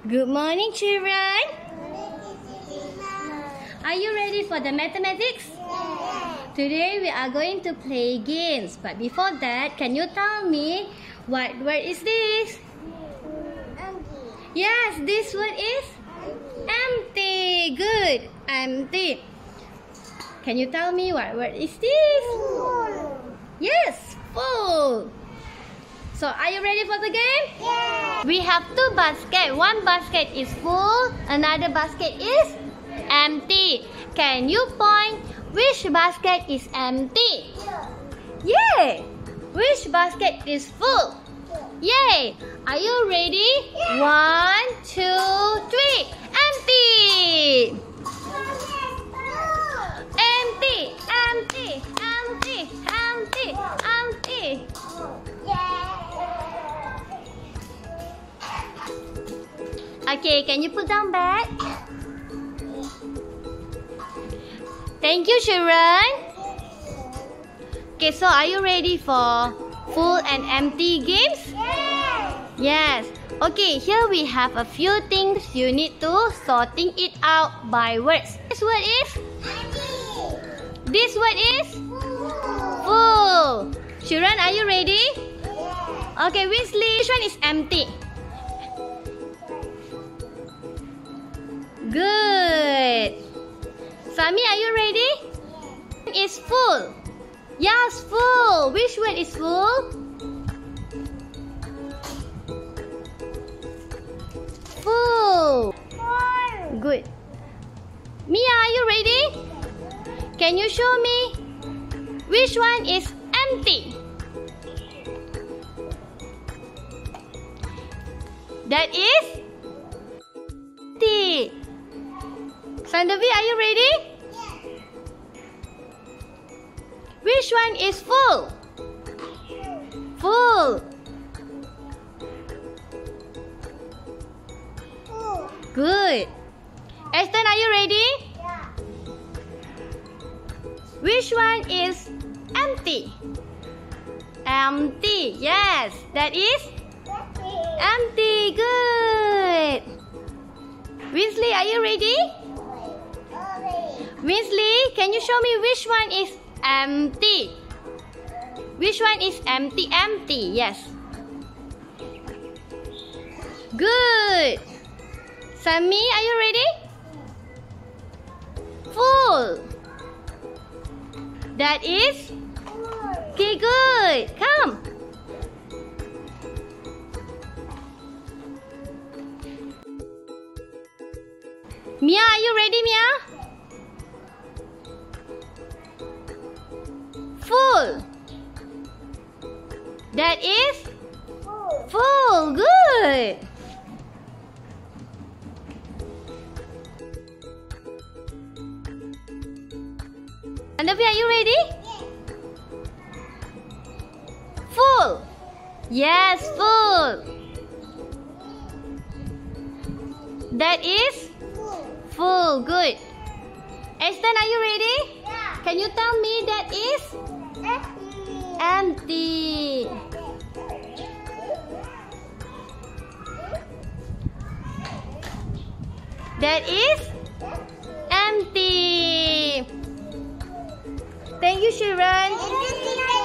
Good morning, children. Are you ready for the mathematics? Today we are going to play games. But before that, can you tell me what word is this? Empty. Yes, this word is empty. Good. Empty. Can you tell me what word is this? Full. Yes, full. So are you ready for the game? Yeah. We have two baskets. One basket is full, another basket is empty. Can you point which basket is empty? Yay! Which basket is full? Yay! Are you ready? One, two, three. Okay, can you put down bag? Thank you, children. Okay, so are you ready for full and empty games? Yes. Yes. Okay, here we have a few things you need to sorting it out by words. This word is? This word is? Full. Children, are you ready? Okay, Weasley, which one is empty? Good. Sami, are you ready? It's full. Yes, full. Which word is full? Full. Good. Mia, are you ready? Can you show me which one is empty? That is empty. Sandavi, are you ready? Yes. Which one is full? Full. Full. Good. Aston, are you ready? Which one is empty? Empty. Yes, that is empty. Good. Weasley, are you ready? Weasley, can you show me which one is empty? Which one is empty? Empty. Yes. Good. Sammy, are you ready? Full. That is? Okay, good. Come. Mia, are you ready, Mia? Full. That is? Full. Good. Andavi, are you ready? Yes. Full. Yes, full. That is? Full. Good. Aston, are you ready? Yeah. Can you tell me that is? That is? Empty. Thank you, children.